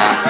Ha ha ha!